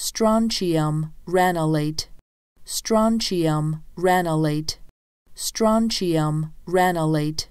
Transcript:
strontium ranelate, strontium ranelate, strontium ranelate.